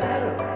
Quero.